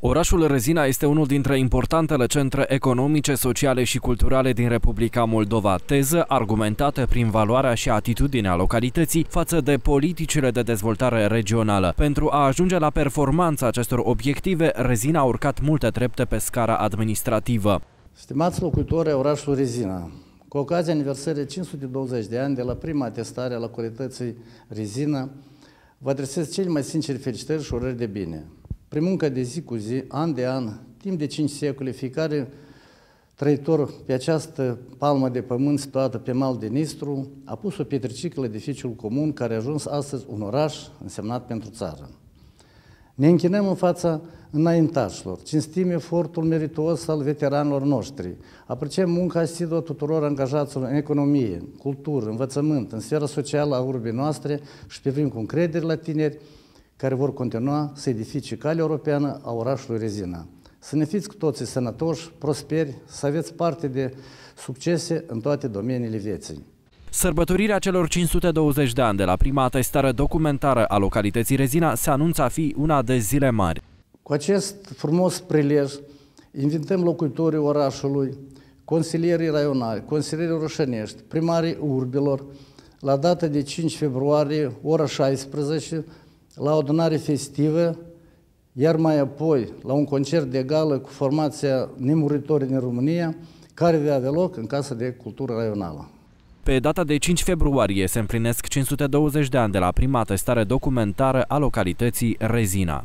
Orașul Rezina este unul dintre importantele centre economice, sociale și culturale din Republica Moldova. Teză argumentată prin valoarea și atitudinea localității față de politicile de dezvoltare regională. Pentru a ajunge la performanța acestor obiective, Rezina a urcat multe trepte pe scara administrativă. Stimați locuitori orașului Rezina, cu ocazia aniversării 520 de ani de la prima atestare a localității Rezina, vă adresez cele mai sincere felicitări și urări de bine. Prin munca de zi cu zi, an de an, timp de cinci secole, fiecare trăitor pe această palmă de pământ situată pe mal de Nistru a pus o pietricică la edificiul comun care a ajuns astăzi un oraș însemnat pentru țară. Ne închinăm în fața înaintașilor, cinstim efortul meritos al veteranilor noștri, apreciem munca asiduă tuturor angajaților în economie, cultură, învățământ, în sfera socială a urbii noastre și privim cu încredere la tineri care vor continua să edifice calea europeană a orașului Rezina. Să ne fiți cu toții sănătoși, prosperi, să aveți parte de succese în toate domeniile vieții. Sărbătorirea celor 520 de ani de la prima atestare documentară a localității Rezina se anunță a fi una de zile mari. Cu acest frumos prilej, invităm locuitorii orașului, consilierii raionali, consilierii roșănești, primarii urbilor, la data de 5 februarie, ora 16, la o adunare festivă, iar mai apoi la un concert de gală cu formația Nemuritorii din România, care va avea loc în Casa de Cultură Raională. Pe data de 5 februarie se împlinesc 520 de ani de la prima testare documentară a localității Rezina.